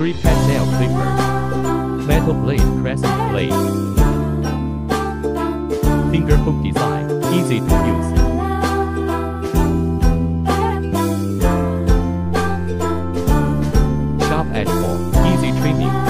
Three pet Nail Clipper Metal Blade Crescent Blade. Finger hook design, easy to use. Sharp edge for easy trimming